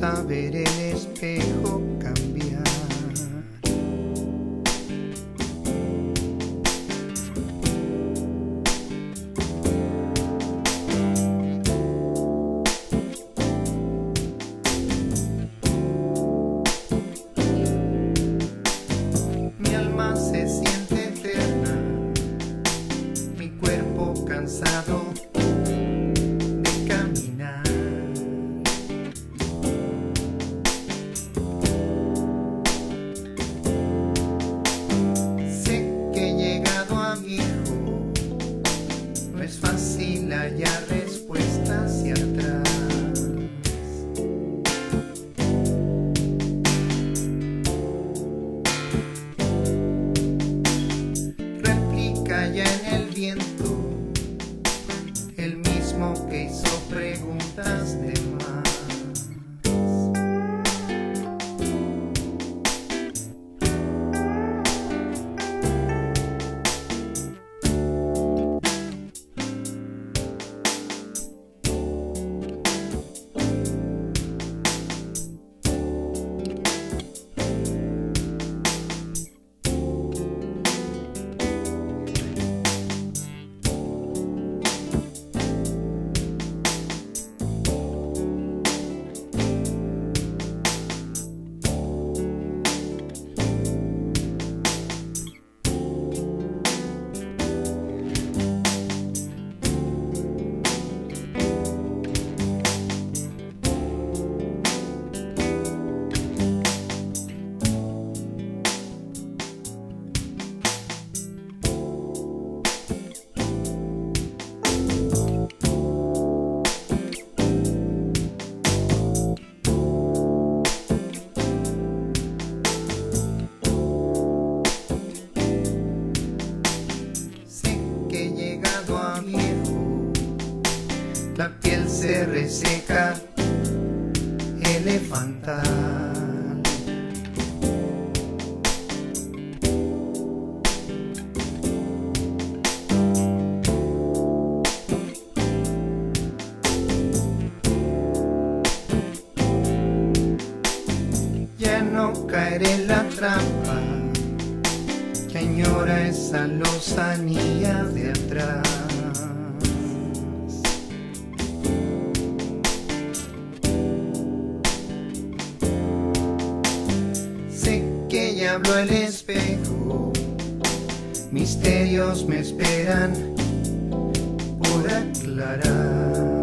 basta ver el espejo cambiar. Mi alma se siente eterna, mi cuerpo cansado llegado la piel se reseca, elefantal. Ya no caeré en la trampa esa lozanía de atrás. Sé que ya habló el espejo, misterios me esperan por aclarar.